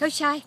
Không sai.